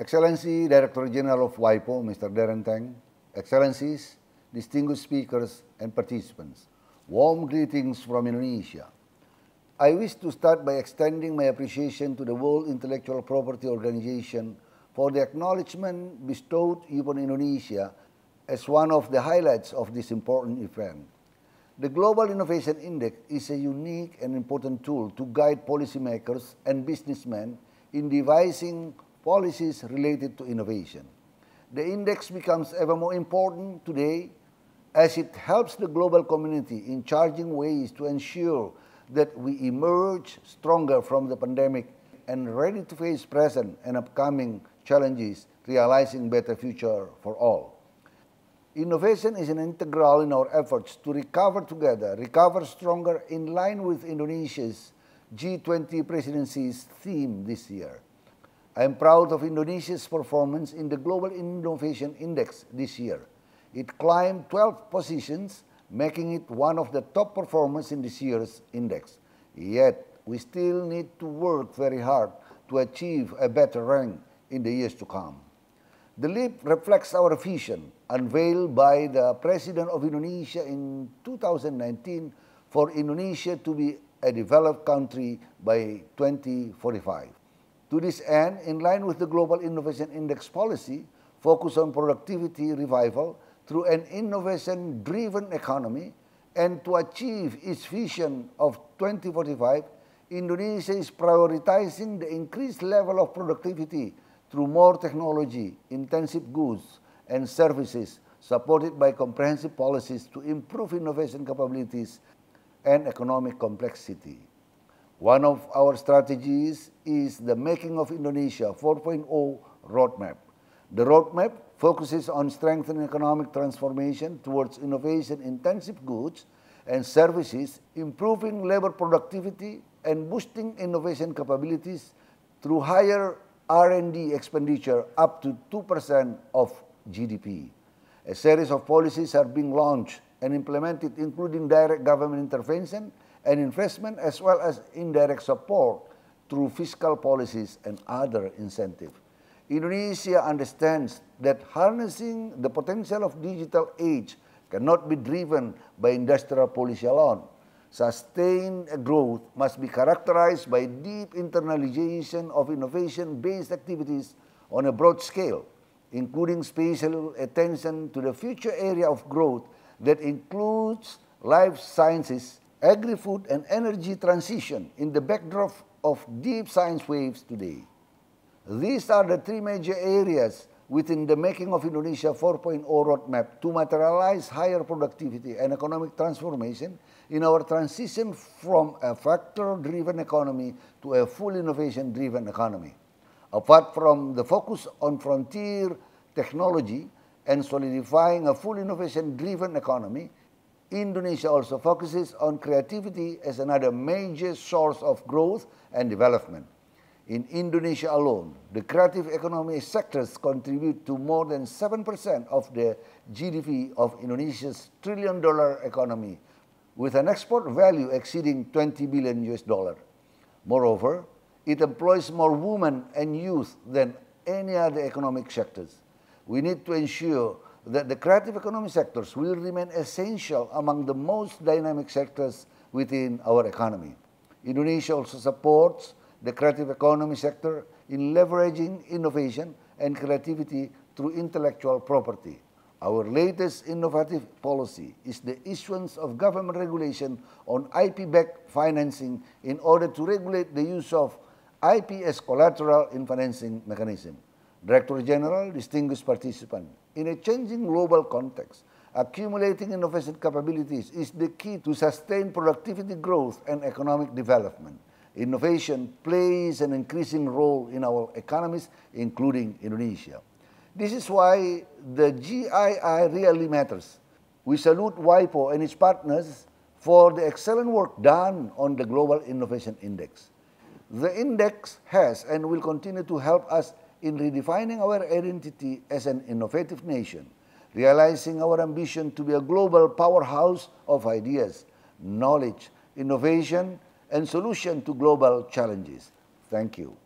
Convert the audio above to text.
Excellency Director General of WIPO, Mr. Daren Tang, Excellencies, distinguished speakers and participants, warm greetings from Indonesia. I wish to start by extending my appreciation to the World Intellectual Property Organization for the acknowledgement bestowed upon Indonesia as one of the highlights of this important event. The Global Innovation Index is a unique and important tool to guide policymakers and businessmen in devising policies related to innovation. The index becomes ever more important today as it helps the global community in charging ways to ensure that we emerge stronger from the pandemic and ready to face present and upcoming challenges, realizing better future for all. Innovation is an integral in our efforts to recover together, recover stronger in line with Indonesia's G20 presidency's theme this year. I am proud of Indonesia's performance in the Global Innovation Index this year. It climbed 12 positions, making it one of the top performers in this year's index. Yet, we still need to work very hard to achieve a better rank in the years to come. The leap reflects our vision, unveiled by the President of Indonesia in 2019 for Indonesia to be a developed country by 2045. To this end, in line with the Global Innovation Index policy, focus on productivity revival through an innovation-driven economy, and to achieve its vision of 2045, Indonesia is prioritizing the increased level of productivity through more technology-intensive goods and services supported by comprehensive policies to improve innovation capabilities and economic complexity. One of our strategies is the Making of Indonesia 4.0 roadmap. The roadmap focuses on strengthening economic transformation towards innovation-intensive goods and services, improving labor productivity, and boosting innovation capabilities through higher R&D expenditure up to 2% of GDP. A series of policies are being launched and implemented, including direct government intervention and investment, as well as indirect support through fiscal policies and other incentives. Indonesia understands that harnessing the potential of digital age cannot be driven by industrial policy alone. Sustained growth must be characterized by deep internalization of innovation-based activities on a broad scale, including special attention to the future area of growth that includes life sciences, agri-food, and energy transition in the backdrop of deep science waves today. These are the three major areas within the making of Indonesia 4.0 roadmap to materialize higher productivity and economic transformation in our transition from a factor-driven economy to a full innovation-driven economy. Apart from the focus on frontier technology and solidifying a full innovation-driven economy, Indonesia also focuses on creativity as another major source of growth and development. In Indonesia alone, the creative economy sectors contribute to more than 7% of the GDP of Indonesia's trillion dollar economy, with an export value exceeding 20 billion US dollar. Moreover, it employs more women and youth than any other economic sectors. We need to ensure that the creative economy sectors will remain essential among the most dynamic sectors within our economy. Indonesia also supports the creative economy sector in leveraging innovation and creativity through intellectual property. Our latest innovative policy is the issuance of government regulation on IP-backed financing in order to regulate the use of IP as collateral in financing mechanism. Director General, distinguished participant, in a changing global context, accumulating innovation capabilities is the key to sustain productivity growth and economic development innovation plays an increasing role in our economies, including Indonesia. This is why the GII really matters. We salute WIPO and its partners for the excellent work done on the Global Innovation Index. The index has and will continue to help us in redefining our identity as an innovative nation, realizing our ambition to be a global powerhouse of ideas, knowledge, innovation, and solution to global challenges. Thank you.